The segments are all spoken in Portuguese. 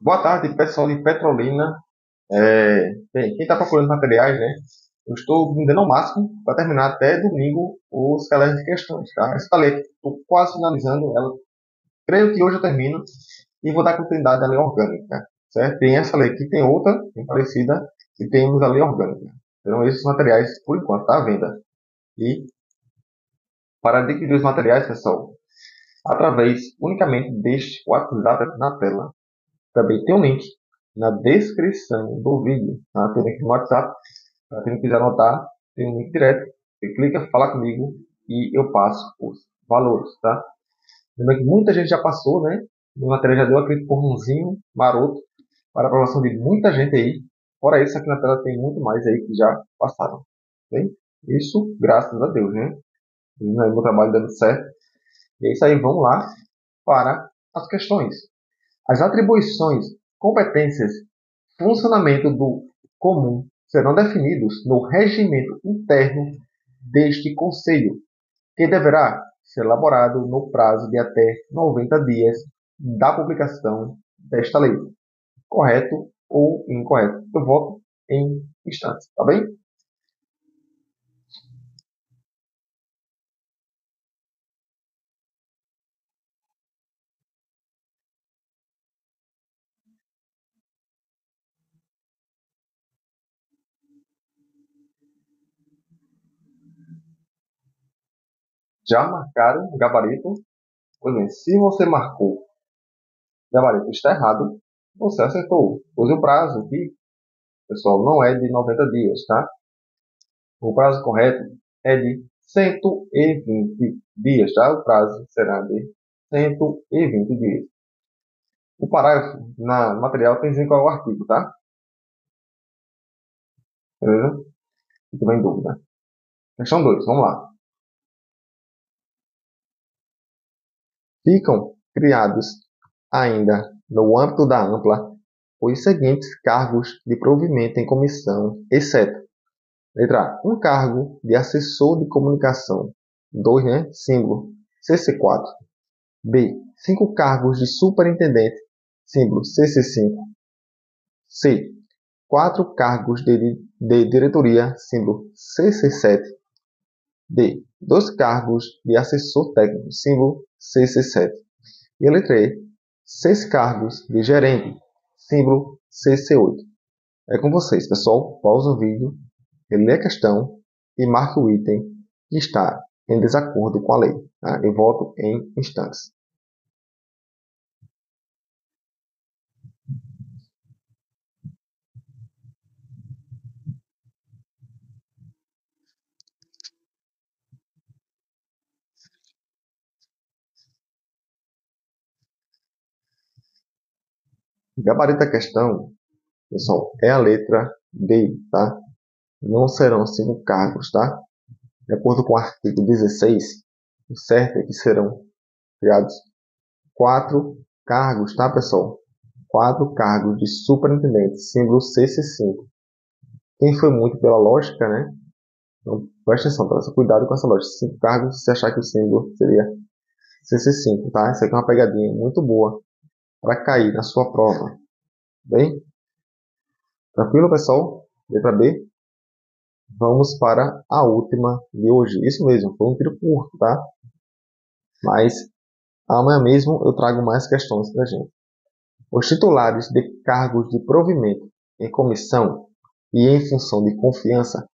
Boa tarde, pessoal de Petrolina. É, bem, quem está procurando materiais, né? Eu estou me dando ao máximo para terminar até domingo os cadernos de questões, tá? Essa letra, estou quase finalizando ela. Creio que hoje eu termino e vou dar continuidade à lei orgânica, certo? Tem essa lei aqui, tem outra, bem parecida, e temos a lei orgânica. Então, esses materiais, por enquanto, está à venda. E para adquirir os materiais, pessoal, através unicamente deste WhatsApp na tela. Também tem um link na descrição do vídeo. Tá? Tem link no WhatsApp. Para quem quiser anotar, tem um link direto. Você clica, fala comigo e eu passo os valores. Tá? Lembra que muita gente já passou, né? O material já deu aquele porrãozinho maroto para a aprovação de muita gente aí. Fora isso, aqui na tela tem muito mais aí que já passaram. Bem? Isso, graças a Deus, né? Meu trabalho dando certo. E é isso aí, vamos lá para as questões. As atribuições, competências, funcionamento do comum serão definidos no regimento interno deste Conselho, que deverá ser elaborado no prazo de até 90 dias da publicação desta lei. Correto ou incorreto? Eu voto em instantes, tá bem? Já marcaram gabarito? Pois bem, se você marcou gabarito está errado, você acertou. Pois o prazo aqui, pessoal, não é de 90 dias, tá? O prazo correto é de 120 dias, tá? O prazo será de 120 dias. O parágrafo na material tem dizendo qual é o artigo, tá? Beleza? Se tiver em dúvida. Questão 2, vamos lá. Ficam criados ainda no âmbito da ampla os seguintes cargos de provimento em comissão, exceto letra A, um cargo de assessor de comunicação, 2, né, símbolo CC4. B, cinco cargos de superintendente, símbolo CC5. C, quatro cargos de, de diretoria, símbolo CC7. D, dois cargos de assessor técnico, símbolo CC7. E a letra E, seis cargos de gerente, símbolo CC8. É com vocês, pessoal. Pausa o vídeo, lê a questão e marque o item que está em desacordo com a lei. Tá? Eu voto em instantes. Gabarito da questão, pessoal, é a letra D, tá? Não serão cinco cargos, tá? De acordo com o artigo 16, o certo é que serão criados quatro cargos, tá, pessoal? Quatro cargos de superintendente, símbolo CC5. Quem foi muito pela lógica, né? Então, presta atenção, tá? cuidado com essa lógica. Cinco cargos, se achar que o símbolo seria CC5, tá? Isso aqui é uma pegadinha muito boa para cair na sua prova. Bem? Tranquilo, pessoal? Letra B. Vamos para a última de hoje. Isso mesmo, foi um tiro curto, tá? Mas amanhã mesmo eu trago mais questões para gente. Os titulares de cargos de provimento em comissão e em função de confiança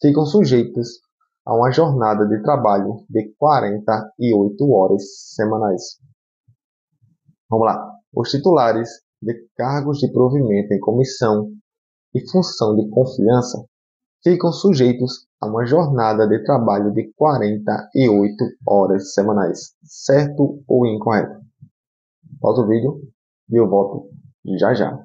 ficam sujeitos a uma jornada de trabalho de 48 horas semanais. Vamos lá. Os titulares de cargos de provimento em comissão e função de confiança ficam sujeitos a uma jornada de trabalho de 48 horas semanais. Certo ou incorreto? Pausa o vídeo e eu volto já já.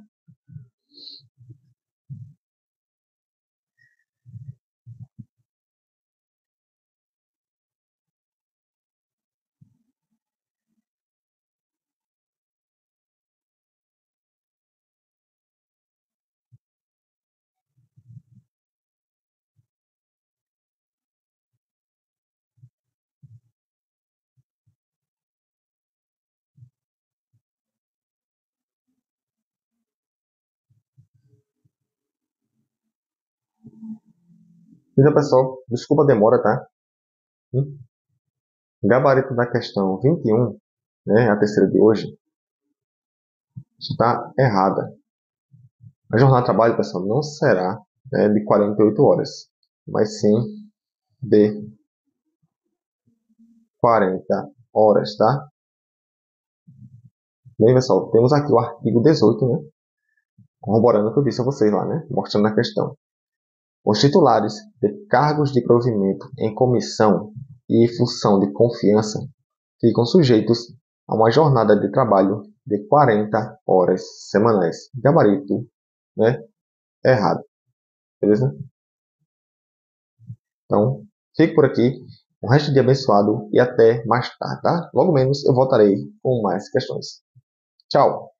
Então, pessoal, desculpa a demora, tá? Hum? Gabarito da questão 21, né, a terceira de hoje, está errada. A jornada de trabalho, pessoal, não será né, de 48 horas, mas sim de 40 horas, tá? Bem, pessoal, temos aqui o artigo 18, né? Corroborando o que eu disse a vocês lá, né? Mostrando a questão. Os titulares de cargos de provimento em comissão e função de confiança ficam sujeitos a uma jornada de trabalho de 40 horas semanais. Gabarito, né? Errado. Beleza? Então, fique por aqui. Um resto de dia abençoado e até mais tarde, tá? Logo menos eu voltarei com mais questões. Tchau!